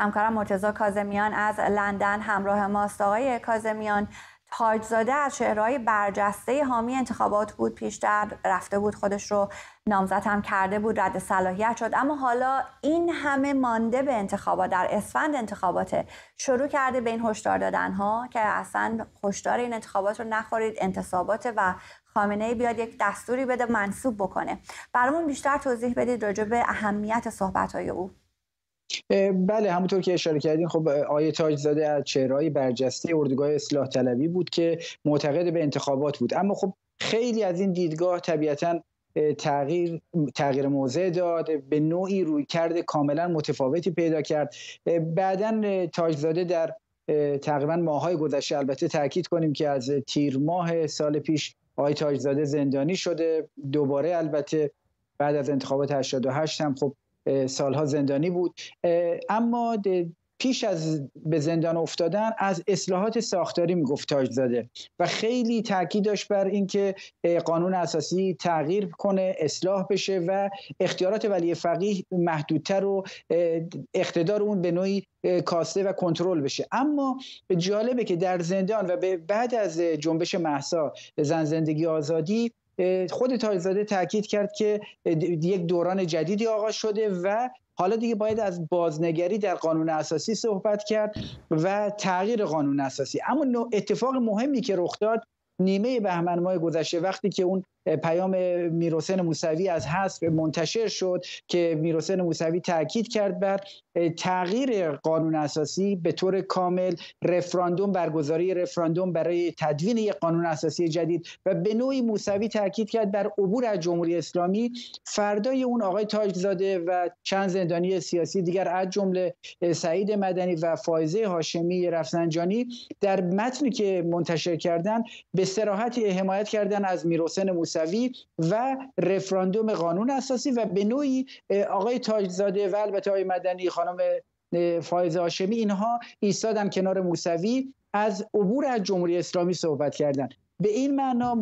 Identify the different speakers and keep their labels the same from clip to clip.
Speaker 1: همکارم مرتزا کازمیان از لندن همراه ماست. آقای کازمیان تاجزاده از شهرهای برجسته حامی انتخابات بود پیشتر رفته بود خودش رو نامزد هم کرده بود رد صلاحیت شد. اما حالا این همه مانده به انتخابات در اسفند انتخابات شروع کرده به این هشدار دادن ها که اصلا هشدار این انتخابات رو نخورید انتصابات و خامنه ای بیاد یک دستوری بده منصوب بکنه. برامون بیشتر توضیح بدید راجع به اهمیت صحبت های او.
Speaker 2: بله همونطور که اشاره کردین خب آیه تاجزاده از چهرهای برجسته اردوگاه اصلاح طلبی بود که معتقد به انتخابات بود. اما خب خیلی از این دیدگاه طبیعتا تغییر تغییر موضع داد به نوعی روی کرده کاملا متفاوتی پیدا کرد. بعدا تاجزاده در تقریبا ماهای گذشته البته تاکید کنیم که از تیر ماه سال پیش آقای تاجزاده زندانی شده. دوباره البته بعد از انتخابات 88 هم خب سالها زندانی بود. اما پیش از به زندان افتادن از اصلاحات ساختاری می‌گفت تاج زاده و خیلی تاکید داشت بر اینکه قانون اساسی تغییر کنه اصلاح بشه و اختیارات ولی فقیه محدودتر و اقتدار اون به نوعی کاسته و کنترل بشه. اما جالبه که در زندان و بعد از جنبش محسا زن زندگی آزادی خود تاجزاده تاکید کرد که یک دوران جدیدی آغاز شده و حالا دیگه باید از بازنگری در قانون اساسی صحبت کرد و تغییر قانون اساسی. اما اتفاق مهمی که رخ داد نیمه بهمن ماه گذشته وقتی که اون پیام میروسن موسوی از حذف منتشر شد که میروسن موسوی تاکید کرد بر تغییر قانون اساسی به طور کامل رفراندوم برگزاری رفراندوم برای تدوین یک قانون اساسی جدید و به نوعی موسوی تاکید کرد بر عبور از جمهوری اسلامی. فردای اون آقای تاجزاده و چند زندانی سیاسی دیگر از جمله سعید مدنی و فایزه هاشمی رفسنجانی در متنی که منتشر کردن به صراحت حمایت کردن از میروسن موسوی و رفراندوم قانون اساسی و به نوعی آقای تاجزاده و البته آقای مدنی خانم فایز هاشمی اینها ایستادن کنار موسوی. از عبور از جمهوری اسلامی صحبت کردن. به این معنا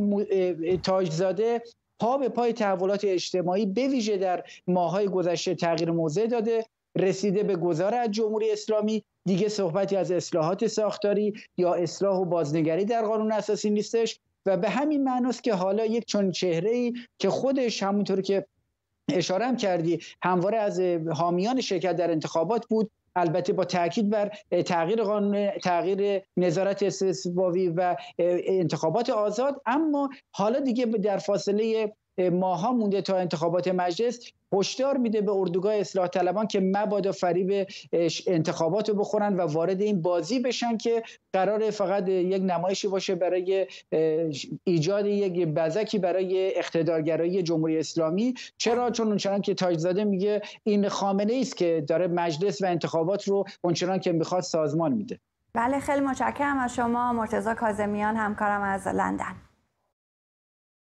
Speaker 2: تاجزاده پا به پای تحولات اجتماعی به ویژه در ماهای گذشته تغییر موضع داده رسیده به گذار از جمهوری اسلامی. دیگه صحبتی از اصلاحات ساختاری یا اصلاح و بازنگری در قانون اساسی نیستش. و به همین معناست که حالا یک چون چهره ای که خودش همونطور که اشاره هم کردی همواره از حامیان شرکت در انتخابات بود. البته با تاکید بر تغییر قانون تغییر نظارت استثبابی و انتخابات آزاد. اما حالا دیگه در فاصله ماها مونده تا انتخابات مجلس هشدار میده به اردوگاه اصلاح طلبان که مبادا فریب انتخابات رو بخورن و وارد این بازی بشن که قرار فقط یک نمایشی باشه برای ایجاد یک بزکی برای اقتدارگرایی جمهوری اسلامی. چرا؟ چون اونچنان که تاجزاده میگه این خامنه است که داره مجلس و انتخابات رو اونچنان که می‌خواد سازمان میده.
Speaker 1: بله خیلی متشکرم از شما مرتضی کاظمیان همکارم از لندن.